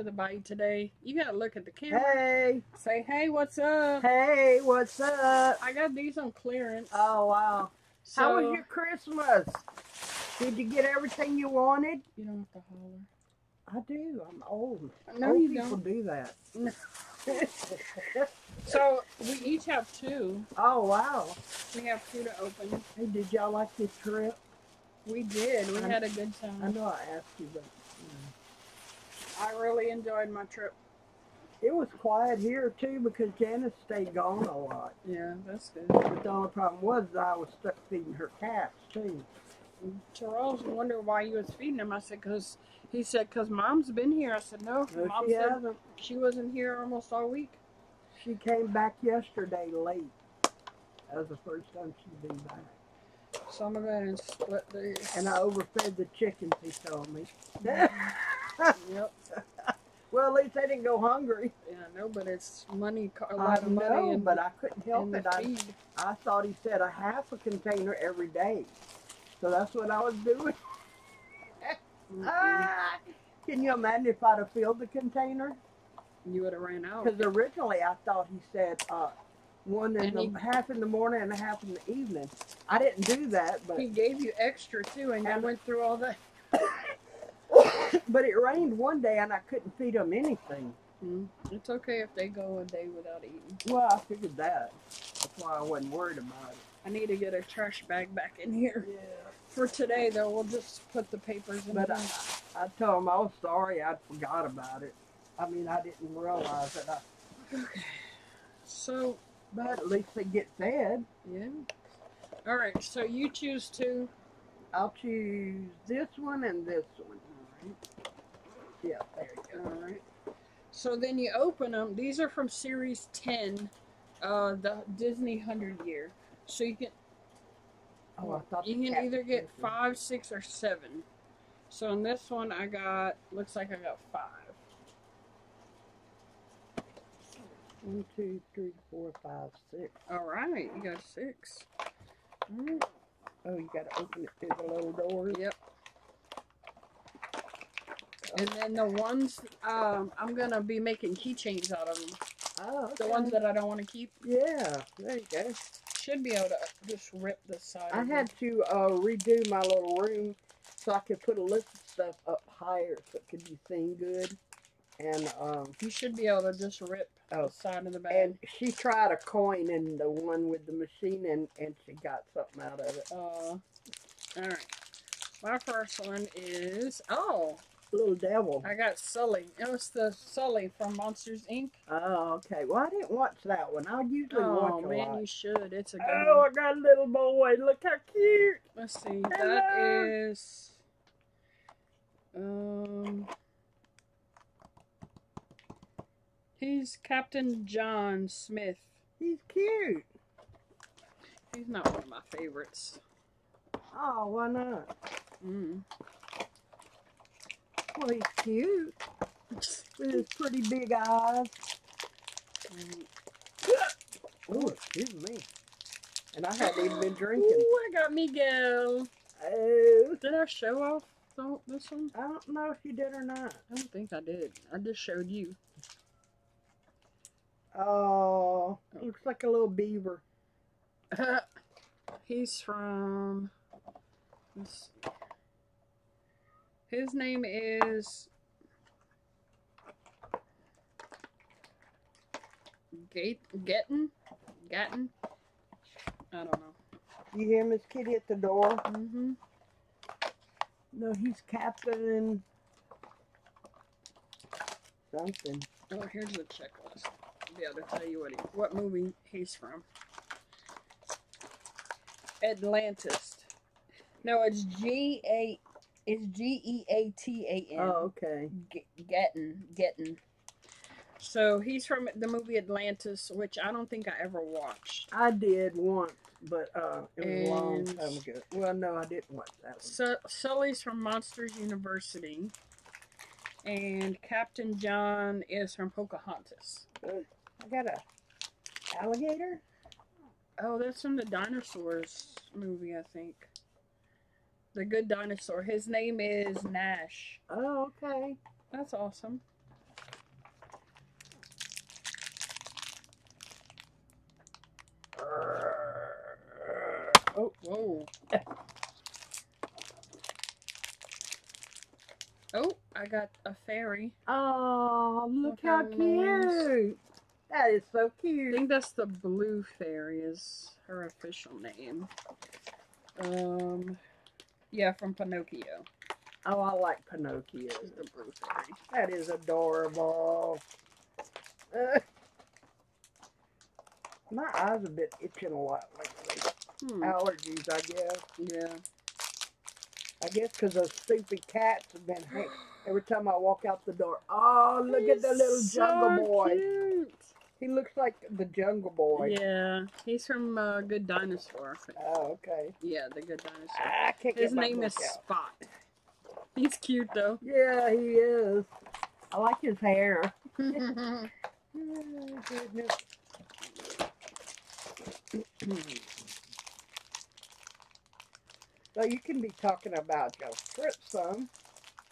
to the bite today. You gotta look at the camera. Hey, Say, hey, what's up? hey, what's up? I got these on clearance. Oh wow. How was your Christmas? Did you get everything you wanted? You don't have to holler. I do. I'm old. No, old you people don't. do that. So we each have two. oh wow. We have two to open. Hey, did y'all like this trip? We did. We I'm- had a good time. I know I asked you, but I really enjoyed my trip. it was quiet here too because Janice stayed gone a lot. Yeah, that's good. But the only problem was I was stuck feeding her cats too. Charles wondered why you was feeding him. I said, because he said, because mom's been here. I said, no, No, mom she said hasn't. she wasn't here almost all week. She came back yesterday late. That was the first time she'd been back. So I'm gonna go ahead and split these. And I overfed the chickens, he told me. Mm-hmm. Yep. well, at least they didn't go hungry. Yeah, no, but it's money, a I lot of money. know, in, but I couldn't help it. I. I thought he said a half a container every day. So that's what I was doing. Ah, can you imagine if I'd have filled the container? You would have ran out. Because originally I thought he said uh, one in And the he- half in the morning and a half in the evening. I didn't do that, but He gave you extra too, and you went through all that. but it rained one day and I couldn't feed them anything. Mm, It's okay if they go a day without eating. Well, I figured that. That's why I wasn't worried about it. I need to get a trash bag back in here. Yeah. For today, though, we'll just put the papers in. But. I, I told them I was sorry. I'd forgot about it. I mean, I didn't realize that I, Okay. so, but at least they get fed. yeah. All right. So you choose two. I'll choose this one and this one. Right. Yeah, there you go. All right. So then you open them. These are from Series 10, uh, the Disney 100 year. So you can. Oh, I thought you can either get five, six, or seven. So in this one, I got looks like I got five. One, two, three, four, five, six. All right, you got six. Right. Oh, you got to open it through the little door. Yep. And then the ones um, I'm gonna be making keychains out of them. Oh, okay. The ones that I don't want to keep Yeah, there you go. should be able to just rip the side. I of had to uh, redo my little room so I could put a list of stuff up higher so it could be seen good. And um. You should be able to just rip Oh. the side of the bag. and she tried a coin in the one with the machine and, and she got something out of it. uh, all right. My first one is oh, Little devil. I got Sully. It was the Sully from Monsters Inc. Oh, okay. Well, I didn't watch that one. I usually Oh watch a man, lot. you should. It's a good Oh, one. I got a little boy. Look how cute. Let's see. Hello. That is um He's Captain John Smith. He's cute. He's not one of my favorites. Oh, why not? Mm. Well, he's cute. With his pretty big eyes. Oh, excuse me. And I hadn't even been drinking. Ooh, I got Miguel. Oh, Did I show off th- this one? I don't know if you did or not. I don't think I did. I just showed you. Oh, looks like a little beaver. Uh, he's from. let's see. His name is. Gate Gettin? Gatton? I don't know. You hear Miss Kitty at the door? Mm-hmm. No, he's Captain something. Oh, here's the checklist. I'll be able to tell you what he, what movie he's from. Atlantis. No, it's G A. It's G E A T A N. Oh, okay. G- Gettin, Gettin. So he's from the movie Atlantis, which I don't think I ever watched. I did once, but uh, it was a long time ago. Well, no, I didn't watch that one. Su- Sully's from Monsters University, and Captain John is from Pocahontas. I got a alligator. Oh, that's from the dinosaurs movie, I think. The good dinosaur. His name is Nash. Oh, okay. That's awesome. Oh, whoa. Oh, I got a fairy. Oh, look, how cute. That is so cute. I think that's the blue fairy is her official name. Um, yeah, from Pinocchio. Oh, I like Pinocchio. The blue fairy. That is adorable. Uh, my eyes have been itching a lot lately. Hmm. Allergies, I guess. Yeah. I guess because those stupid cats have been hang- every time I walk out the door. Oh, look at the little so jungle boy. cute. He looks like the jungle boy. Yeah, he's from uh, Good Dinosaur. Oh, okay. Yeah, the Good Dinosaur. I can't His name is out. Spot. He's cute though. Yeah, he is. I like his hair. Oh, goodness. so you can be talking about your trip some.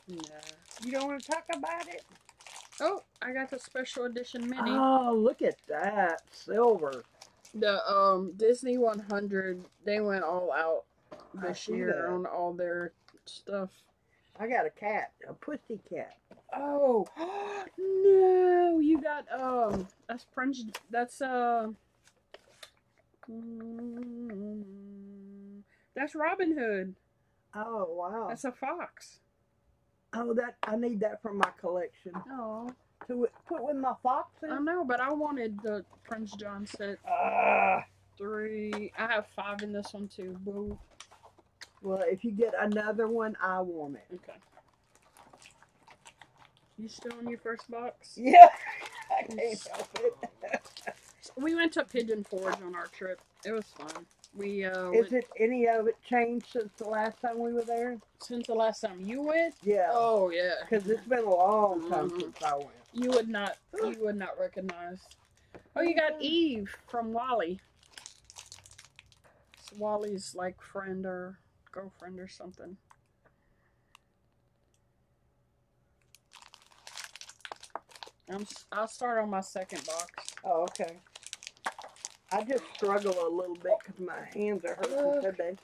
You don't want to talk about it? Oh, I got the special edition mini. Oh, look at that. Silver. The um Disney 100. They went all out this year that. on all their stuff. I got a cat, a pussy cat. Oh no! You got um. That's Prince. That's uh. mm, That's Robin Hood. Oh, wow. That's a fox. Oh, that I need that for my collection. Oh, To put with my foxes. I know, but I wanted the Prince John set Ah. three. I have five in this one too. Boo. well, if you get another one, I want it. Okay. You still in your first box? Yeah. I can't help it. We went to Pigeon Forge on our trip. It was fun. We uh Is went, it any of it changed since the last time we were there? since the last time you went. Yeah. Oh yeah. Because it's been a long time Mhm. since I went. You would not. You would not recognize. Oh, you got Eve from WALL-E. It's WALL-E's like friend or girlfriend or something. I'm. s- I'll start on my second box. Oh, okay. I just struggle a little bit because my hands are hurting Look. today.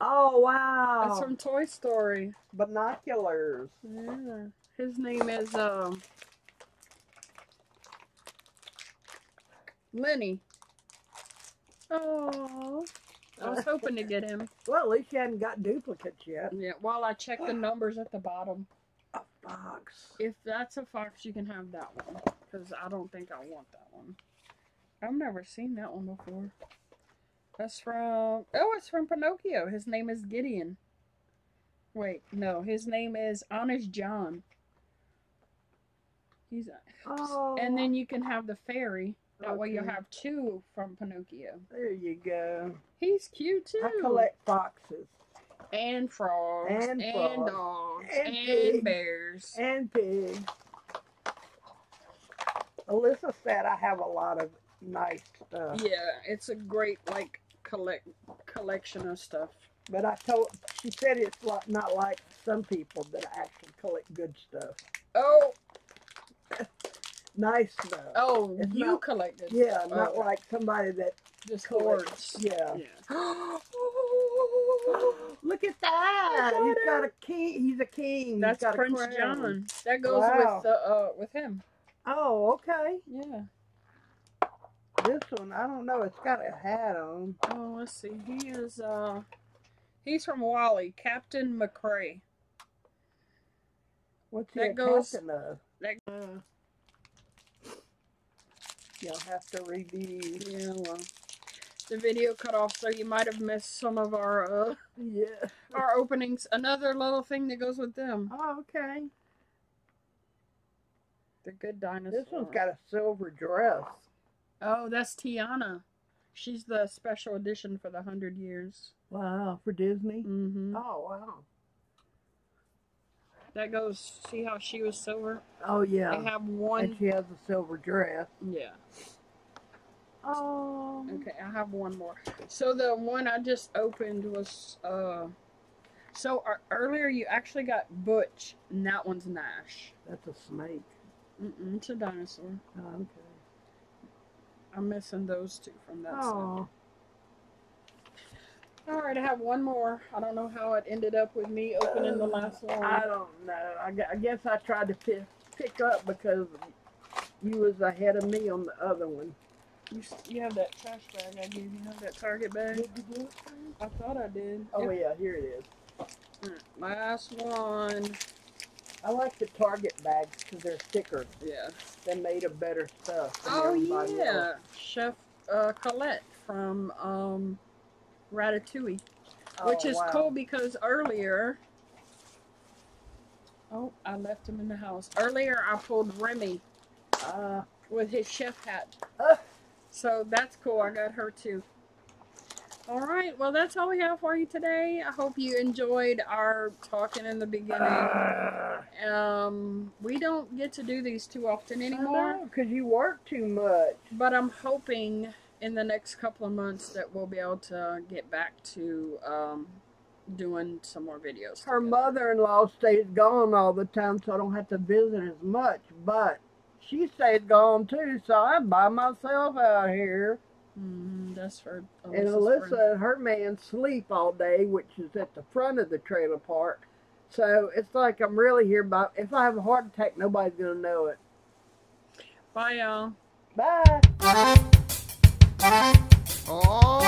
Oh, wow. It's from Toy Story. Binoculars. Yeah. His name is um Lenny. Oh, I was hoping to get him. Well, at least you hadn't got duplicates yet. Yeah, while I check the numbers at the bottom. A box. If that's a fox, you can have that one. Because I don't think I want that one. I've never seen that one before. That's from. Oh, it's from Pinocchio. His name is Gideon. Wait, no. His name is Honest John. He's. Oh. And then oh. you can have the fairy. That way you'll have two from Pinocchio. There you go. He's cute too. I collect foxes And frogs. And And, frogs. dogs. And And, pigs. bears. and pigs. Alyssa said I have a lot of nice stuff. Yeah, it's a great like collect collection of stuff. But I told she said it's like, not like some people that actually collect good stuff. Oh, Nice stuff. oh, It's you not- collected. yeah, stuff. not Oh, like somebody that just collects. hoards. Yeah. Yeah. Look at that! got He's got a king. He's a king. That's He's got Prince crown. John. That goes Wow. with uh, uh with him. Oh, okay. Yeah. This one, I don't know. It's got a hat on. Oh, let's see. He is uh he's from WALL-E, Captain McCrea. What's That a goes- captain of? That Uh, you'll have to read these. yeah, well. The video cut off, so you might have missed some of our uh Yeah. our openings. Another little thing that goes with them. Oh, okay. The good dinosaur. This one's got a silver dress. Oh, that's Tiana. She's the special edition for the hundred years. Wow, for Disney. Mm-hmm. Oh, wow. That goes. See how she was silver? Oh, yeah. I have one. And she has a silver dress. Yeah. Oh. Okay, I have one more. So the one I just opened was uh. So uh, earlier you actually got Butch, and that one's Nash. That's a snake. Mm-mm, it's a dinosaur. Oh, okay. I'm missing those two from that set. Oh. All right, I have one more. I don't know how it ended up with me opening the last uh, one. I don't know. I, I guess I tried to pick, pick up because you was ahead of me on the other one. You, you have that trash bag I gave you, You have that Target bag? Did you do it? I thought I did. Oh yeah, here it is. Last one. I like the Target bags because they're thicker. Yeah. They're made of better stuff. Oh yeah, else. Chef uh, Colette from um, Ratatouille, which Oh, is wow. cool because earlier. Oh, I left him in the house. Earlier, I pulled Remy Uh, with his chef hat. uh, So that's cool. I got her too. All right. Well, that's all we have for you today. I hope you enjoyed our talking in the beginning. Um, we don't get to do these too often anymore, because you work too much. but I'm hoping in the next couple of months that we'll be able to get back to um, doing some more videos. Her mother-in-law stays gone all the time, so I don't have to visit as much. But she stays gone too, so I'm by myself out here. Mhm, that's for And Alyssa's friend. Alyssa, her man, sleep all day, which is at the front of the trailer park. So it's like I'm really here. By if I have a heart attack, nobody's gonna know it. Bye, y'all. Bye. Oh,